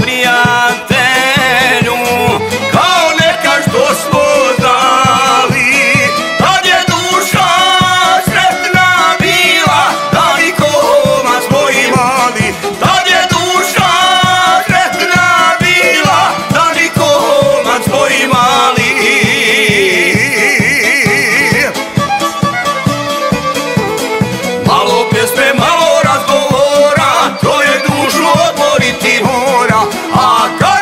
Priya Our God.